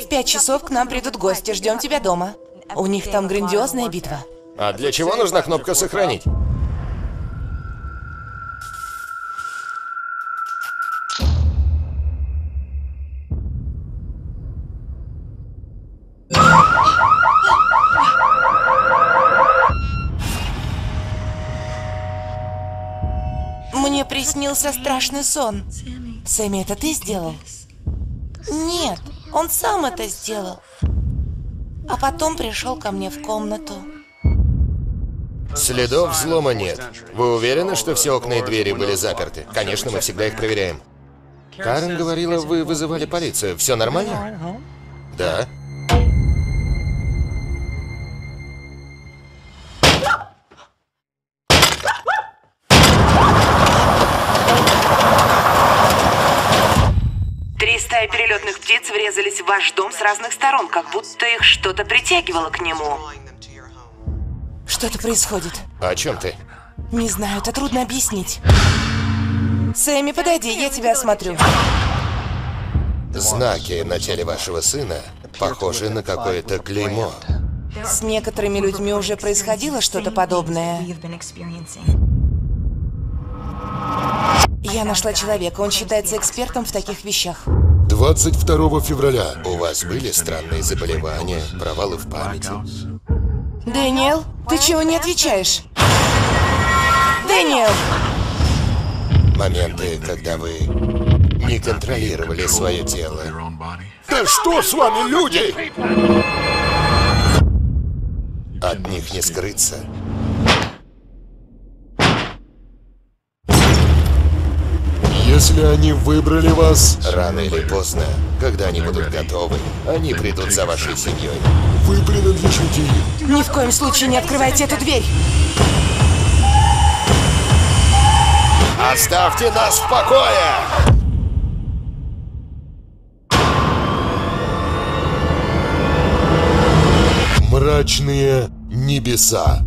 В пять часов к нам придут гости, ждем тебя дома. У них там грандиозная битва. А для чего нужна кнопка «Сохранить»? Мне приснился страшный сон. Сэмми, это ты сделал? Нет, он сам это сделал. А потом пришел ко мне в комнату. Следов взлома нет. Вы уверены, что все окна и двери были заперты? Конечно, мы всегда их проверяем. Карен говорила, вы вызывали полицию. Все нормально? Да. Стаи перелетных птиц врезались в ваш дом с разных сторон, как будто их что-то притягивало к нему. Что-то происходит. О чем ты? Не знаю, это трудно объяснить. Сэмми, подойди, я тебя осмотрю. Знаки на теле вашего сына похожи на какое-то клеймо. С некоторыми людьми уже происходило что-то подобное. Я нашла человека, он считается экспертом в таких вещах. 22 февраля. У вас были странные заболевания, провалы в памяти? Дэниел, ты чего не отвечаешь? Дэниел! Моменты, когда вы не контролировали свое тело. Да что с вами, люди? От них не скрыться. Если они выбрали вас, Рано или поздно, когда они будут готовы, они придут за вашей семьей. вы принадлежите им. Ни в коем случае не открывайте эту дверь! Оставьте нас в покое! Мрачные небеса.